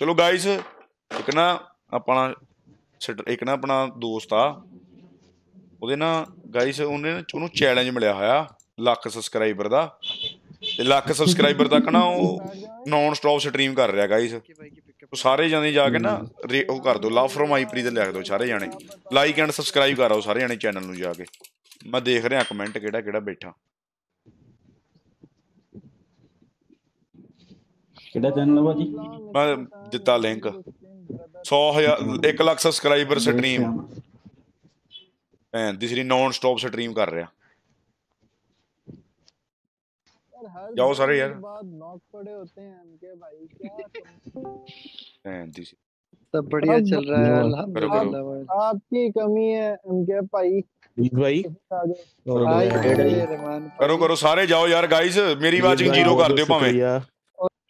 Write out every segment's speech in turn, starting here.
ਚਲੋ ਗਾਇਸ ਇੱਕ ਨਾ ਆਪਣਾ ਇੱਕ ਨਾ ਆਪਣਾ ਦੋਸਤ ਆ। ਉਹਦੇ ਨਾ ਗਾਇਸ ਉਹਨੇ ਨਾ ਉਹਨੂੰ ਚੈਲੰਜ ਮਿਲਿਆ ਹੋਇਆ ਲੱਖ ਸਬਸਕ੍ਰਾਈਬਰ ਦਾ। ਤੇ ਲੱਖ ਸਬਸਕ੍ਰਾਈਬਰ ਤੱਕ ਨਾ ਉਹ ਨਾਨ ਸਟਾਪ ਸਟ੍ਰੀਮ ਕਰ ਰਿਹਾ ਗਾਇਸ ਸਾਰੇ ਜਾਣੇ ਜਾ ਕੇ ਨਾ ਉਹ ਕਰ ਦਿਓ ਲਵ ਫਰਮ ਆਈਪਰੀ ਤੇ ਲਿਖ ਦਿਓ ਸਾਰੇ ਜਾਣੇ। ਲਾਈਕ ਐਂਡ ਸਬਸਕ੍ਰਾਈਬ ਕਰਾਓ ਸਾਰੇ ਜਾਣੇ ਚੈਨਲ ਨੂੰ ਜਾ ਕੇ। ਮੈਂ ਦੇਖ ਰਿਹਾ ਕਮੈਂਟ ਕਿਹੜਾ ਕਿਹੜਾ ਬੈਠਾ। ਕਿਹੜਾ ਚੈਨਲ ਆ ਭਾਜੀ ਦਿੱਤਾ ਲਿੰਕ 100000 1 ਲੱਖ ਸਬਸਕ੍ਰਾਈਬਰ ਸਟ੍ਰੀਮ ਭੈਣ ਦੀ ਸਰੀ ਨੌਨ ਸਟਾਪ ਸਟ੍ਰੀਮ ਕਰ ਰਿਹਾ जाओ सारे यार। बाद नॉक पड़े होते हैं उनके भाई क्या तुम- ਭੈਣ ਦੀ सब बढ़िया अब चल रहा है करो, अल्हम्दुलिल्लाह भाई आपकी कमी है उनके भाई ਪਲੀਜ਼ ਭਾਈ आ जाओ। और भाई भाई, ये रहमान ਕਰੋ ਕਰੋ ਸਾਰੇ ਜਾਓ ਯਾਰ ਗਾਇਸ ਮੇਰੀ ਵਾਚਿੰਗ ਜ਼ੀਰੋ ਕਰ ਦਿਓ ਭਾਵੇਂ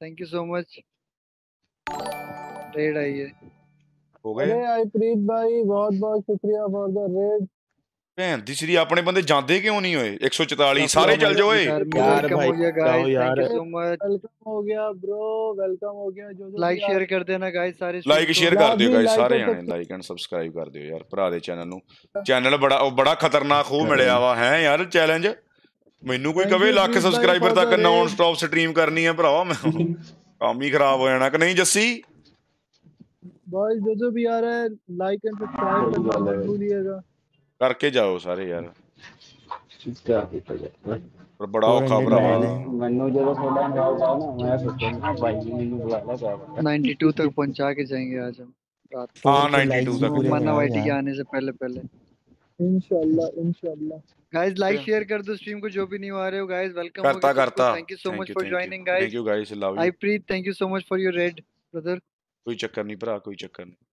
thank you so much red आई है ਹੋ ਗਏ अरे आई प्रीत भाई बहुत बहुत शुक्रिया फॉर द रेड ਭੈਣ ਦੀ ਸਰੀ ਆਪਣੇ ਬੰਦੇ ਜਾਂਦੇ ਕਿਉਂ ਨਹੀਂ ਓਏ 144 ਸਾਰੇ ਚੱਲ ਜਾਓ ਓਏ यार वेलकम भाई, हो गया जाओ गाइस यार। Thank you so much welcome हो गया ब्रो वेलकम हो गया जो जो लाइक भी शेयर कर देना गाइस सारे ਲਾਈਕ stream ਸ਼ੇਅਰ को। ਕਰ ਦਿਓ ਲਾਜ਼ਮੀ ਗਾਇਸ like ਸਾਰੇ ਕਰ ਜਾਣੇ ਲਾਈਕ ਐਂਡ ਸਬਸਕ੍ਰਾਈਬ ਕਰ ਦਿਓ ਯਾਰ ਭਰਾ ਦੇ ਚੈਨਲ ਨੂੰ ਚੈਨਲ ਬੜਾ ਉਹ ਬੜਾ ਖਤਰਨਾਕ ਹੋ ਮਿਲਿਆ ਵਾ ਹੈ ਯਾਰ ਚੈਲੰਜ ਮੈਨੂੰ ਕੋਈ Thank ਕਵੇ you, lakh please, subscriber like for ਤੱਕ the non raid. Stop stream ਕਰਨੀ ਹੈ ਭਰਾਵਾ ਮੈਂ ਕੰਮ ਹੀ ਖਰਾਬ ਹੋ ਜਾਣਾ ਕਿ ਨਹੀਂ ਜੱਸੀ बॉयज़ जो जो भी आ रहा है लाइक एंड सब्सक्राइब करना मत भूलिएगा। करके जाओ सारे यार। क्या किया जाए ਪਰ ਬੜਾ ਔਖਾ ਭਰਾਵਾ ਮੈਨੂੰ ਜਦੋਂ ਤੁਹਾਡਾ ਕਾਲ ਆਇਆ ਨਾ ਮੈਂ ਸੋਚਿਆ ਨਾ ਭਾਈ ਜੀ ਮੈਨੂੰ ਬੁਲਾਣਾ ਚਾਹੀਦਾ 92 तक पहुँचा के जाएँगे आज हम रात को। हाँ 92 तक मना वाईटी के आने से पहले पहले। इंशाल्लाह इंशाल्लाह गाइस लाइक शेयर कर दो स्ट्रीम को जो भी नहीं आ रहे हो गाइस वेलकम करता करता। Thank you so much for joining guys thank you guys love you I Preet thank you so much for your raid brother ਕੋਈ ਚੱਕਰ ਨਹੀਂ ਭਰਾ ਕੋਈ ਚੱਕਰ ਨਹੀਂ